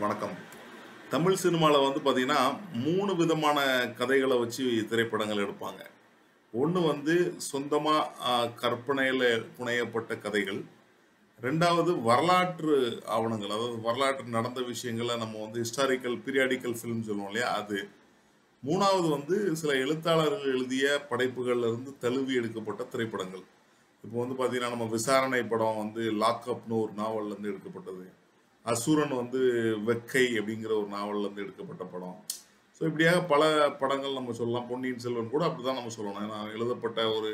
வணக்கம். தமிழ் சினிமாவில் வந்து பார்த்தீங்கன்னா மூணு விதமான கதைகளை வச்சு திரைப்படங்கள் எடுப்பாங்க. ஒன்று வந்து சொந்தமாக கற்பனையில் புனையப்பட்ட கதைகள். ரெண்டாவது வரலாற்று ஆவணங்கள். அதாவது வரலாற்று நடந்த விஷயங்களை நம்ம வந்து ஹிஸ்டாரிக்கல் பீரியாடிக்கல் ஃபிலிம் சொல்லுவோம் இல்லையா? அது. மூணாவது வந்து சில எழுத்தாளர்கள் எழுதிய படைப்புகள்லேருந்து தழுவி எடுக்கப்பட்ட திரைப்படங்கள். இப்போ வந்து பார்த்தீங்கன்னா நம்ம விசாரணை படம் வந்து லாக்அப்னு ஒரு நாவல்லேருந்து எடுக்கப்பட்டது. அசுரன் வந்து வெக்கை அப்படிங்கிற ஒரு நாவல்லேருந்து எடுக்கப்பட்ட படம். ஸோ இப்படியாக பல படங்கள் நம்ம சொல்லலாம். பொன்னியின் செல்வன் கூட அப்படிதான் நம்ம சொல்லணும். ஏன்னா எழுதப்பட்ட ஒரு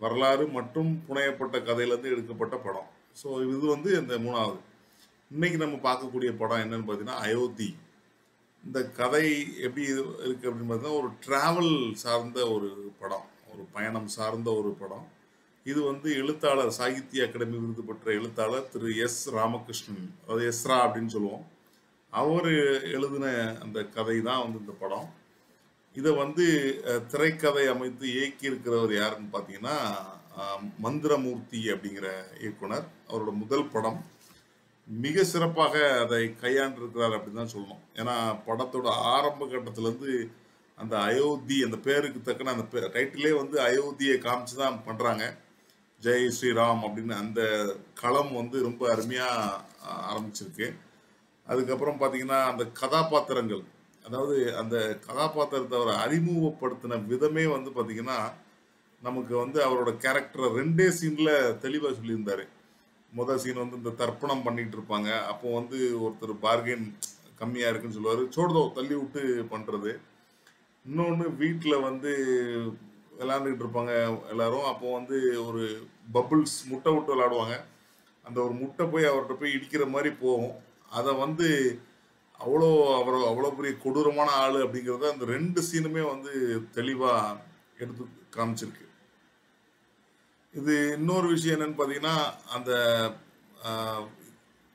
வரலாறு மற்றும் புனையப்பட்ட கதையிலேருந்து எடுக்கப்பட்ட படம். ஸோ இது வந்து இந்த மூணாவது. இன்னைக்கு நம்ம பார்க்கக்கூடிய படம் என்னன்னு பார்த்தீங்கன்னா அயோத்தி. இந்த கதை எப்படி இருக்குது இருக்கு அப்படின்னு பார்த்தீங்கன்னா ஒரு டிராவல் சார்ந்த ஒரு படம். ஒரு பயணம் சார்ந்த ஒரு படம். இது வந்து எழுத்தாளர் சாகித்ய அகாடமி விருது பெற்ற எழுத்தாளர் திரு எஸ் ராமகிருஷ்ணன். அதாவது எஸ்ரா அப்படின்னு சொல்லுவோம். அவர் எழுதின அந்த கதை தான் வந்து இந்த படம். இதை வந்து திரைக்கதை அமைத்து இயக்கி இருக்கிறவர் யாருன்னு பார்த்தீங்கன்னா மந்திரமூர்த்தி அப்படிங்கிற இயக்குனர். அவரோட முதல் படம். மிக சிறப்பாக அதை கையாண்டிருக்கிறார் அப்படின்னு தான் சொல்லணும். ஏன்னா படத்தோட ஆரம்ப கட்டத்திலேருந்து அந்த அயோத்தி அந்த பேருக்கு தக்கன அந்த டைட்டிலே வந்து அயோத்தியை காமிச்சு தான் பண்ணுறாங்க ஜெய் ஸ்ரீராம் அப்படின்னு அந்த களம் வந்து ரொம்ப அருமையாக ஆரம்பிச்சிருக்கு. அதுக்கப்புறம் பார்த்தீங்கன்னா அந்த கதாபாத்திரங்கள் அதாவது அந்த கதாபாத்திரத்தை அவர் அறிமுகப்படுத்தின விதமே வந்து பார்த்தீங்கன்னா நமக்கு வந்து அவரோட கேரக்டரை ரெண்டே சீனில் தெளிவாக சொல்லியிருந்தார். முதல் சீன் வந்து இந்த தர்ப்பணம் பண்ணிட்டு இருப்பாங்க. அப்போ வந்து ஒருத்தர் பார்கெயின் கம்மியாக இருக்குன்னு சொல்லுவார். சோடுதோ தள்ளி விட்டு பண்ணுறது இன்னொன்று வீட்டில் வந்து விளாண்டுக்கிட்டு இருப்பாங்க எல்லாரும். அப்போ வந்து ஒரு பபிள்ஸ் முட்டை விட்டு விளாடுவாங்க அந்த ஒரு முட்டை போய் அவர்கிட்ட போய் இடிக்கிற மாதிரி போகும். அதை வந்து அவ்வளோ அவர் அவ்வளோ பெரிய கொடூரமான ஆள் அப்படிங்கிறத அந்த ரெண்டு சீனுமே வந்து தெளிவாக எடுத்து காமிச்சிருக்கு. இது இன்னொரு விஷயம் என்னன்னு பார்த்தீங்கன்னா அந்த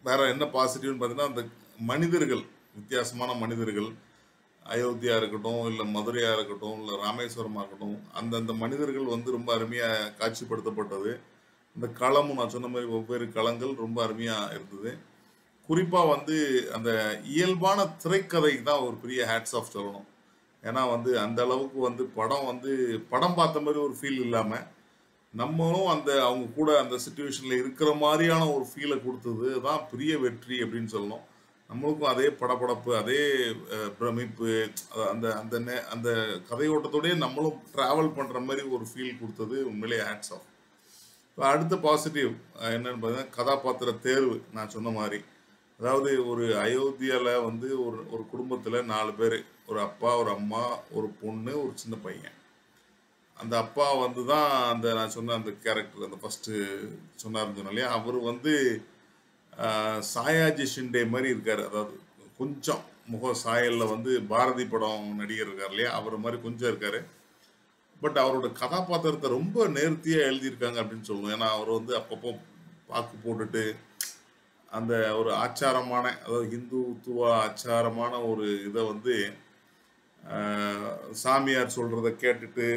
வேற என்ன பாசிட்டிவ்னு பார்த்தீங்கன்னா அந்த மனிதர்கள் வித்தியாசமான மனிதர்கள் அயோத்தியா இருக்கட்டும் இல்லை மதுரையா இருக்கட்டும் இல்லை ராமேஸ்வரமாக இருக்கட்டும் அந்தந்த மனிதர்கள் வந்து ரொம்ப அருமையாக காட்சிப்படுத்தப்பட்டது. இந்த களமும் நான் சொன்ன மாதிரி வெவ்வேறு களங்கள் ரொம்ப அருமையாக இருந்தது. குறிப்பாக வந்து அந்த இயல்பான திரைக்கதைக்கு தான் ஒரு பெரிய ஹேட்ஸ் ஆஃப் சொல்லணும். ஏன்னா வந்து அந்த அளவுக்கு வந்து படம் வந்து படம் பார்த்த மாதிரி ஒரு ஃபீல் இல்லாமல் நம்மளும் அந்த அவங்க கூட அந்த சுச்சுவேஷனில் இருக்கிற மாதிரியான ஒரு ஃபீலை கொடுத்தது. தான் பெரிய வெற்றி அப்படின்னு சொல்லணும். நம்மளுக்கும் அதே படப்படப்பு அதே பிரமிப்பு அந்த அந்த நே- அந்த கதையோட்டத்தோடயே நம்மளும் ட்ராவல் பண்ணுற மாதிரி ஒரு ஃபீல் கொடுத்தது உண்மையிலேயே ஹேட்ஸ் ஆஃப் இப்போ அடுத்த பாசிட்டிவ் என்னன்னு பார்த்தீங்கன்னா கதாபாத்திர தேர்வு நான் சொன்ன மாதிரி. அதாவது ஒரு அயோத்தியாவில் வந்து ஒரு ஒரு குடும்பத்தில் நாலு பேர் ஒரு அப்பா ஒரு அம்மா ஒரு பொண்ணு ஒரு சின்ன பையன். அந்த அப்பா வந்து தான் அந்த நான் சொன்ன அந்த கேரக்டர் அந்த ஃபஸ்ட்டு சொன்னார் சொன்னேன் இல்லையா? அவர் வந்து சாயாஜி ஷிண்டே மாதிரி இருக்கார். அதாவது கொஞ்சம் முக சாயல்ல வந்து பாரதி படம் நடிகர் இருக்கார் இல்லையா? அவர் மாதிரி கொஞ்சம் இருக்கார். பட் அவரோட கதாபாத்திரத்தை ரொம்ப நேர்த்தியாக எழுதியிருக்காங்க அப்படின்னு சொல்லணும். ஏன்னா அவர் வந்து அப்பப்போ பாக்கு போட்டுட்டு அந்த ஒரு ஆச்சாரமான அதாவது ஹிந்துத்துவ ஆச்சாரமான ஒரு இதை வந்து சாமியார் சொல்கிறத கேட்டுட்டு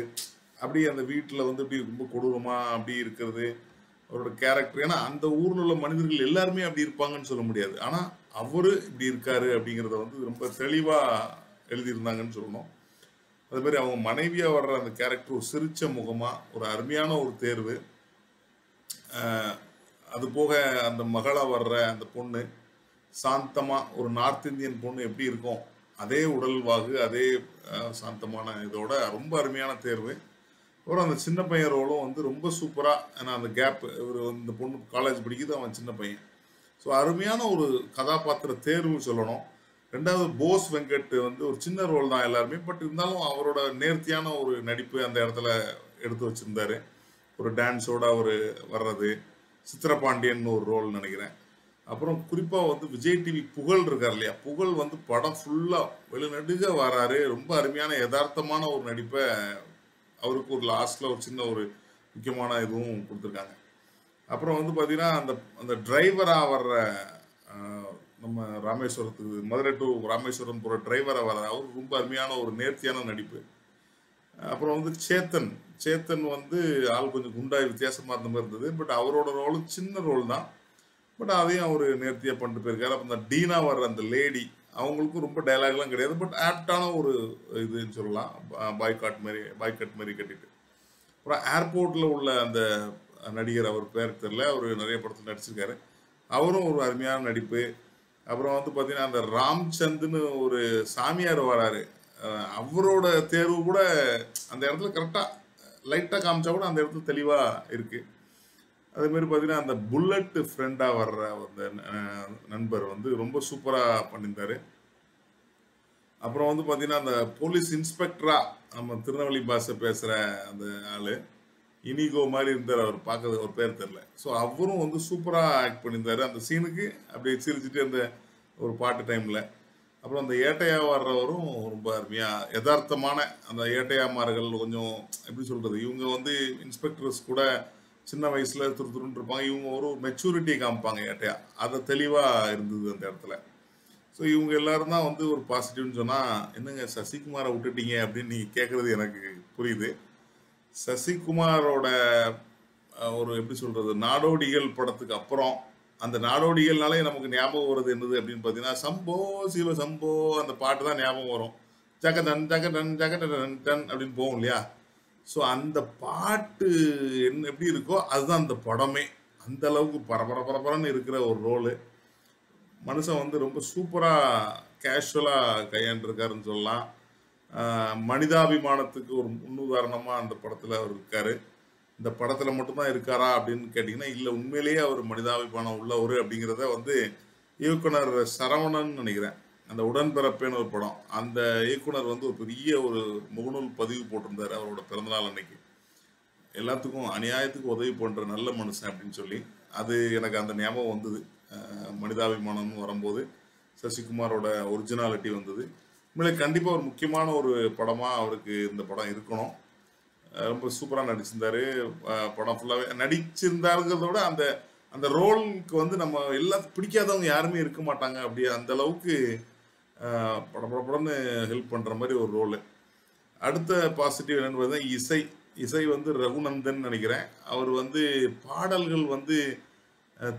அப்படியே அந்த வீட்டில் வந்து இப்படி ரொம்ப கொடூரமாக அப்படி இருக்கிறது. அவரோட கேரக்டர் ஏன்னா அந்த ஊர்ல உள்ள மனிதர்கள் எல்லாருமே அப்படி இருப்பாங்கன்னு சொல்ல முடியாது. ஆனா அவரு இப்படி இருக்காரு அப்படிங்கிறத வந்து ரொம்ப தெளிவா எழுதியிருந்தாங்கன்னு சொல்லணும். அது மாதிரி அவங்க மனைவியா வர்ற அந்த கேரக்டர் ஒரு சிரிச்ச முகமா ஒரு அருமையான ஒரு தேர்வு. அது போக அந்த மகளா வர்ற அந்த பொண்ணு சாந்தமா ஒரு நார்த் இந்தியன் பொண்ணு எப்படி இருக்கும்? அதே உடல்வாகு அதே சாந்தமான இதோட ரொம்ப அருமையான தேர்வு. அப்புறம் அந்த சின்ன பையன் ரோலும் வந்து ரொம்ப சூப்பராக ஏன்னா அந்த கேப் இவர் இந்த பொண்ணு காலேஜ் படிக்குது அவன் சின்ன பையன். ஸோ அருமையான ஒரு கதாபாத்திர தேர்வு சொல்லணும். ரெண்டாவது போஸ் வெங்கட் வந்து ஒரு சின்ன ரோல் தான் எல்லாருமே பட் இருந்தாலும் அவரோட நேர்த்தியான ஒரு நடிப்பு அந்த இடத்துல எடுத்து வச்சிருந்தாரு. ஒரு டான்ஸோட அவர் வர்றது சித்திரபாண்டியன் ஒரு ரோல் நினைக்கிறேன். அப்புறம் குறிப்பாக வந்து விஜய் டிவி புகழ் இருக்கார் இல்லையா? புகழ் வந்து படம் ஃபுல்லாக வெளிநடுக வராரு. ரொம்ப அருமையான யதார்த்தமான ஒரு நடிப்பை அவருக்கு ஒரு லாஸ்ட்ல ஒரு சின்ன ஒரு முக்கியமான இதுவும் கொடுத்துருக்காங்க. அப்புறம் வந்து பார்த்தீங்கன்னா அந்த அந்த டிரைவராக வர்ற நம்ம ராமேஸ்வரத்துக்கு மதுரை டு ராமேஸ்வரம் போகிற டிரைவராக வர அவர் ரொம்ப அருமையான ஒரு நேர்த்தியான நடிப்பு. அப்புறம் வந்து சேத்தன் சேத்தன் வந்து ஆள் கொஞ்சம் குண்டாய் வித்தியாசமாக இருந்த மாதிரி இருந்தது. பட் அவரோட ரோலும் சின்ன ரோல் தான். பட் அதையும் அவர் நேர்த்தியாக பண்ணிட்டு போயிருக்காரு. அப்புறம் அந்த டீனா வர்ற அந்த லேடி அவங்களுக்கும் ரொம்ப டைலாக்லாம் கிடையாது. பட் ஆப்டான ஒரு இதுன்னு சொல்லலாம். பாய்காட் மாதிரி பாய்கட் மாதிரி கட்டிட்டு. அப்புறம் ஏர்போர்ட்டில் உள்ள அந்த நடிகர் அவர் பேர் தெரில அவர் நிறைய படத்தில் நடிச்சிருக்காரு. அவரும் ஒரு அருமையான நடிப்பு. அப்புறம் வந்து பார்த்தீங்கன்னா அந்த ராம்சந்த்னு ஒரு சாமியார் வராரு. அவரோட தேர்வு கூட அந்த இடத்துல கரெக்டாக லைட்டாக காமிச்சா கூட அந்த இடத்துல தெளிவாக இருக்குது அதே மாதிரி பார்த்தீங்கன்னா அந்த புல்லட் ஃப்ரெண்டாக வர்ற அந்த நண்பர் வந்து ரொம்ப சூப்பராக பண்ணியிருந்தாரு அப்புறம் வந்து பார்த்தீங்கன்னா அந்த போலீஸ் இன்ஸ்பெக்டராக நம்ம திருநெல்வேலி பாஷை பேசுகிற அந்த ஆள் இனிகோ மாதிரி இருந்தார். அவர் பார்க்கறது ஒரு பேர் தெரில ஸோ அவரும் வந்து சூப்பராக ஆக்ட் பண்ணியிருந்தாரு அந்த சீனுக்கு அப்படியே சிரிச்சுட்டு அந்த ஒரு பாட்டு டைமில் அப்புறம் அந்த ஏட்டையா வர்றவரும் ரொம்ப அருமையாக யதார்த்தமான அந்த ஏட்டையாமார்கள் கொஞ்சம் எப்படி சொல்கிறது இவங்க வந்து இன்ஸ்பெக்டர்ஸ் கூட சின்ன வயசில் துரு துருன்னு இருப்பாங்க. இவங்க ஒரு மெச்சூரிட்டி காமிப்பாங்க ஏட்டையா அது தெளிவாக இருந்தது அந்த இடத்துல. ஸோ இவங்க எல்லாரும் தான் வந்து ஒரு பாசிட்டிவ்னு சொன்னால் என்னங்க சசிகுமாரை விட்டுட்டீங்க? அப்படின்னு நீங்கள் கேட்குறது எனக்கு புரியுது. சசிகுமாரோட ஒரு எப்படி சொல்கிறது நாடோடிகள் படத்துக்கு அப்புறம் அந்த நாடோடிகள்னாலே நமக்கு ஞாபகம் வருது என்னது அப்படின்னு பார்த்தீங்கன்னா சம்போ சிவ சம்போ அந்த பாட்டு தான் ஞாபகம் வரும். ஜகதன் ஜகடன் ஜகடன் டன் அப்படின்னு போகும் இல்லையா? ஸோ அந்த பாட்டு என்ன எப்படி இருக்கோ அதுதான் அந்த படமே. அந்த அளவுக்கு பரபர பரபரன்னு இருக்கிற ஒரு ரோலு. மனுஷன் வந்து ரொம்ப சூப்பராக கேஷுவலாக கையாண்டிருக்காருன்னு சொல்லலாம். மனிதாபிமானத்துக்கு ஒரு முன்னுதாரணமாக அந்த படத்தில் அவர் இருக்கார். இந்த படத்தில் மட்டும்தான் இருக்காரா அப்படின்னு கேட்டிங்கன்னா இல்லை உண்மையிலேயே அவர் மனிதாபிமானம் உள்ளவர் அப்படிங்கிறத வந்து இயக்குனர் சரவணன் நினைக்கிறேன். அந்த உடன்பிறப்பேன்னு ஒரு படம். அந்த இயக்குனர் வந்து ஒரு பெரிய ஒரு முகநூல் பதிவு போட்டிருந்தார் அவரோட பிறந்தநாள் அன்னைக்கு. எல்லாத்துக்கும் அநியாயத்துக்கு உதவி பண்ணுற நல்ல மனுஷன் அப்படின்னு சொல்லி அது எனக்கு அந்த ஞாபகம் வந்தது. மனிதாபிமானம்னு வரும்போது சசிகுமாரோட ஒரிஜினாலிட்டி வந்தது. உண்மையிலே கண்டிப்பாக ஒரு முக்கியமான ஒரு படமாக அவருக்கு இந்த படம் இருக்கணும். ரொம்ப சூப்பராக நடிச்சிருந்தாரு. படம் ஃபுல்லாகவே நடிச்சிருந்தாருங்கிறத விட அந்த அந்த ரோலுக்கு வந்து நம்ம எல்லா பிடிக்காதவங்க யாருமே இருக்க மாட்டாங்க. அப்படியே அந்த அளவுக்கு அஹ் பட பட ஹெல்ப் பண்ணுற மாதிரி ஒரு ரோலு அடுத்த பாசிட்டிவ் என்னன்னு பார்த்தா இசை. இசை வந்து ரகுநந்தன் நினைக்கிறேன். அவர் வந்து பாடல்கள் வந்து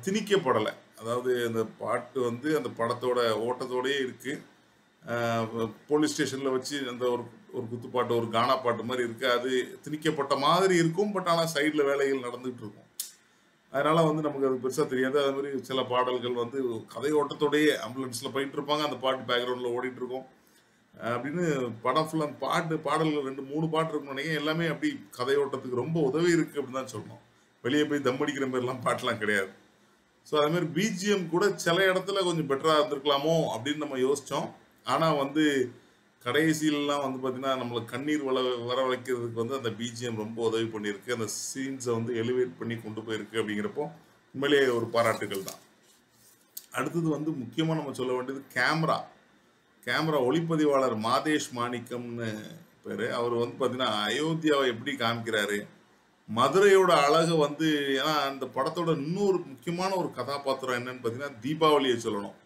திணிக்கப்படலை. அதாவது அந்த பாட்டு வந்து அந்த படத்தோட ஓட்டத்தோடயே இருக்குது போலீஸ் ஸ்டேஷனில் வச்சு அந்த ஒரு ஒரு குத்துப்பாட்டு ஒரு கானா பாட்டு மாதிரி இருக்குது அது திணிக்கப்பட்ட மாதிரி இருக்கும் பட் ஆனால் சைடில் வேலைகள் நடந்துகிட்டு இருக்கும். அதனால வந்து நமக்கு அது பெருசாக தெரியாது. அது மாதிரி சில பாடல்கள் வந்து கதை ஓட்டத்தோடயே ஆம்புலன்ஸில் போயிட்டு இருப்பாங்க. அந்த பாட்டு பேக்ரவுண்டில் ஓடிட்டு இருக்கும். அப்படின்னு படம் ஃபுல்லாக பாட்டு பாடல்கள் ரெண்டு மூணு பாட்டு இருக்குன்னு எல்லாமே அப்படி கதை ஓட்டத்துக்கு ரொம்ப உதவி இருக்கு அப்படின்னு தான் சொல்லணும். வெளியே போய் தம் அடிக்கிற மாதிரிலாம் பாட்டெலாம் கிடையாது. ஸோ அது மாதிரி பிஜிஎம் கூட சில இடத்துல கொஞ்சம் பெட்டராக இருந்திருக்கலாமோ அப்படின்னு நம்ம யோசித்தோம் ஆனால் வந்து கடைசியிலலாம் வந்து பார்த்தீங்கன்னா நம்மளை கண்ணீர் வள வர வைக்கிறதுக்கு வந்து அந்த பிஜிஎம் ரொம்ப உதவி பண்ணியிருக்கு. அந்த சீன்ஸை வந்து எலிவேட் பண்ணி கொண்டு போயிருக்கு அப்படிங்கிறப்போ உண்மையிலேயே ஒரு பாராட்டுகள் தான். அடுத்தது வந்து முக்கியமாக நம்ம சொல்ல வேண்டியது கேமரா கேமரா ஒளிப்பதிவாளர் மாதேஷ் மாணிக்கம்னு பேர். அவர் வந்து பார்த்தீங்கன்னா அயோத்தியாவை எப்படி காமிக்கிறாரு? மதுரையோட அழகை வந்து ஏன்னா அந்த படத்தோட இன்னொரு முக்கியமான ஒரு கதாபாத்திரம் என்னன்னு பார்த்தீங்கன்னா தீபாவளியை சொல்லணும்.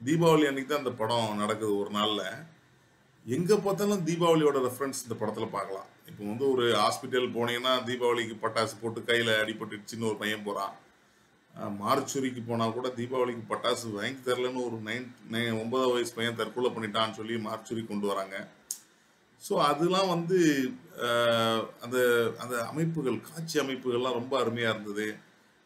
தீபாவளி அன்னைக்கு தான் அந்த படம் நடக்குது ஒரு நாளில். எங்கே பார்த்தாலும் தீபாவளியோட ரெஃபரன்ஸ் இந்த படத்தில் பார்க்கலாம். இப்போ வந்து ஒரு ஹாஸ்பிட்டல் போனீங்கன்னா தீபாவளிக்கு பட்டாசு போட்டு கையில் அடிபட்டுடுச்சுன்னு ஒரு பையன் போகிறான் மார்ச்சுரிக்கு போனால் கூட தீபாவளிக்கு பட்டாசு வாங்கி தரலன்னு ஒரு நைன் நைன் ஒன்பதாவது வயசு பையன் தற்கொலை பண்ணிட்டான்னு சொல்லி மார்ச்சுரி கொண்டு வராங்க. ஸோ அதெல்லாம் வந்து அந்த அந்த அமைப்புகள் காட்சி அமைப்புகள்லாம் ரொம்ப அருமையாக இருந்தது.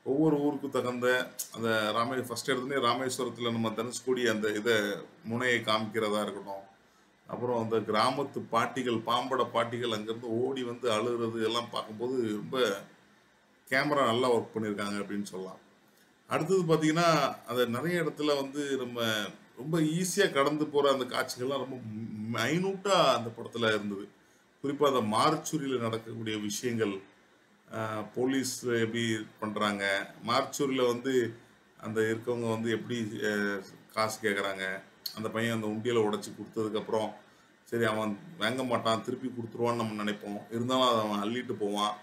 ஒவ்வொரு ஊருக்கு தகுந்த அந்த ராமே ஃபஸ்ட் எடுத்துனே ராமேஸ்வரத்தில் நம்ம தனுஷ்கோடி அந்த இதை முனையை காமிக்கிறதா இருக்கட்டும் அப்புறம் அந்த கிராமத்து பாட்டிகள் பாம்பட பாட்டிகள் அங்கேருந்து ஓடி வந்து அழுகிறது எல்லாம் பார்க்கும்போது ரொம்ப கேமரா நல்லா ஒர்க் பண்ணியிருக்காங்க அப்படின்னு சொல்லலாம். அடுத்தது பார்த்தீங்கன்னா அந்த நிறைய இடத்துல வந்து நம்ம ரொம்ப ஈஸியாக கடந்து போகிற அந்த காட்சிகள்லாம் ரொம்ப மைனூட்டாக அந்த படத்தில் இருந்தது. குறிப்பாக அந்த மார்ச்சுரியில் நடக்கக்கூடிய விஷயங்கள் போலீஸ் எப்படி பண்ணுறாங்க மார்ச்சூரியில் வந்து அந்த இருக்கவங்க வந்து எப்படி காசு கேட்குறாங்க அந்த பையன் அந்த உண்டியலை உடைச்சி கொடுத்ததுக்கப்புறம் சரி அவன் வாங்க மாட்டான் திருப்பி கொடுத்துருவான்னு நம்ம நினைப்போம். இருந்தாலும் அதை அவன் அள்ளிட்டு போவான்.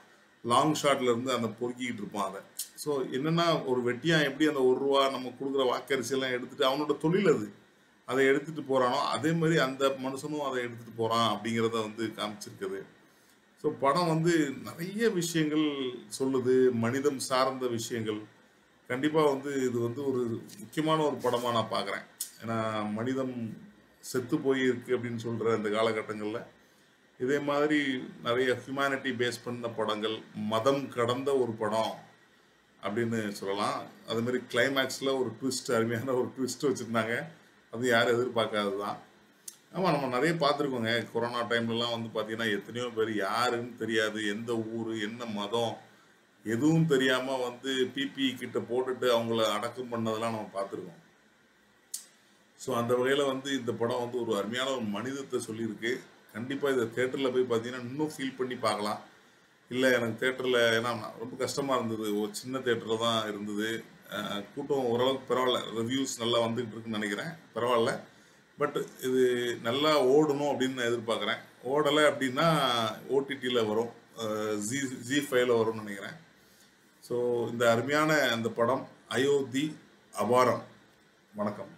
லாங் ஷாட்ல இருந்து அந்த பொறுக்கிக்கிட்டு இருப்பான் அதை. ஸோ என்னன்னா ஒரு வெட்டியான் எப்படி அந்த ஒரு ரூபா நம்ம கொடுக்குற வாக்கரிசியெல்லாம் எடுத்துட்டு அவனோட தொழில் அது. அதை எடுத்துட்டு போறானோ அதே மாதிரி அந்த மனுஷனும் அதை எடுத்துட்டு போறான் அப்படிங்கிறத வந்து காமிச்சிருக்குது. ஸோ படம் வந்து நிறைய விஷயங்கள் சொல்லுது மனிதம் சார்ந்த விஷயங்கள். கண்டிப்பாக வந்து இது வந்து ஒரு முக்கியமான ஒரு படமாக நான் பார்க்குறேன் ஏன்னா மனிதம் செத்து போயிருக்கு அப்படின்னு சொல்கிற இந்த காலகட்டங்களில் இதே மாதிரி நிறைய ஹியூமனிட்டி பேஸ் பண்ண படங்கள் மதம் கடந்த ஒரு படம் அப்படின்னு சொல்லலாம். அதுமாரி கிளைமேக்ஸில் ஒரு ட்விஸ்ட் அருமையான ஒரு ட்விஸ்ட் வச்சுருந்தாங்க. அது யாரும் எதிர்பார்க்காது தான் ஆமாம் நம்ம நிறைய பார்த்துருக்கோங்க. கொரோனா டைம்லலாம் வந்து பார்த்திங்கன்னா எத்தனையோ பேர் யாருன்னு தெரியாது. எந்த ஊர் என்ன மதம் எதுவும் தெரியாமல் வந்து பிபி கிட்ட போட்டுட்டு அவங்கள அடக்கம் பண்ணதெல்லாம் நம்ம பார்த்துருக்கோம். ஸோ அந்த வகையில் வந்து இந்த படம் வந்து ஒரு அருமையான ஒரு மனிதத்தை சொல்லியிருக்கு. கண்டிப்பாக இதை தேட்டரில் போய் பார்த்தீங்கன்னா இன்னும் ஃபீல் பண்ணி பார்க்கலாம். இல்லை எனக்கு தேட்டரில் ஏன்னா ரொம்ப கஷ்டமாக இருந்தது. ஒரு சின்ன தேட்டரில் தான் இருந்தது. கூட்டம் ஓரளவுக்கு பரவாயில்ல. ரிவ்யூஸ் நல்லா வந்துகிட்டு இருக்குன்னு நினைக்கிறேன். பரவாயில்ல. பட் இது நல்லா ஓடணும் அப்படின்னு நான் எதிர்பார்க்குறேன். ஓடலை அப்படின்னா ஓடிடியில் வரும். ஜி ஜி ஃபைவ்ல வரும்னு நினைக்கிறேன். ஸோ இந்த அருமையான அந்த படம் அயோத்தி அபாரம் வணக்கம்.